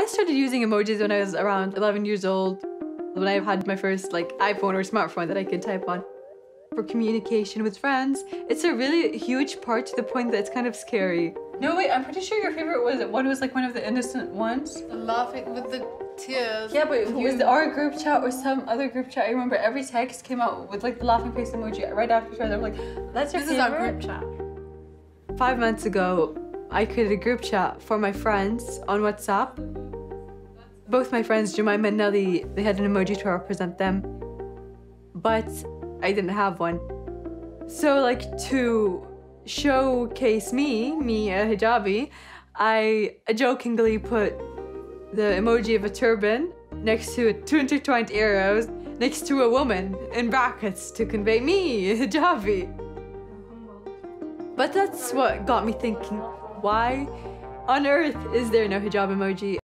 I started using emojis when I was around 11 years old, when I had my first like iPhone or smartphone that I could type on. For communication with friends, it's a really huge part to the point that it's kind of scary. No, wait, I'm pretty sure your favorite was one was like one of the innocent ones. Laughing with the tears. Yeah, but it was our group chat or some other group chat, I remember every text came out with like the laughing face emoji right after each other. I'm like, that's your This is our group chat. Five months ago, I created a group chat for my friends on WhatsApp. Both my friends, Jemima and Nelly, they had an emoji to represent them, but I didn't have one. So, like, to showcase me, me, a hijabi, I jokingly put the emoji of a turban next to two intertwined arrows next to a woman in brackets to convey me, a hijabi. But that's what got me thinking why on earth is there no hijab emoji?